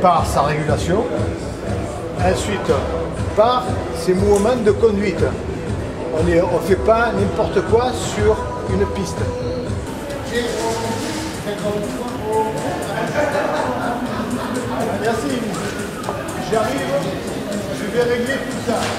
par sa régulation, ensuite par ses mouvements de conduite. On ne fait pas n'importe quoi sur une piste. Merci. J'arrive, je vais régler tout ça.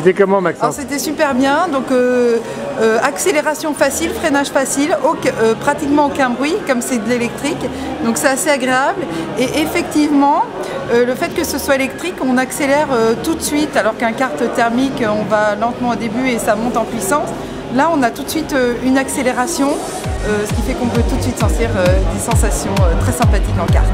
C'était comment Maxence C'était super bien, donc euh, euh, accélération facile, freinage facile, euh, pratiquement aucun bruit comme c'est de l'électrique, donc c'est assez agréable. Et effectivement, le fait que ce soit électrique, on accélère tout de suite, alors qu'un carte thermique, on va lentement au début et ça monte en puissance. Là, on a tout de suite une accélération, ce qui fait qu'on peut tout de suite sentir des sensations très sympathiques en carte.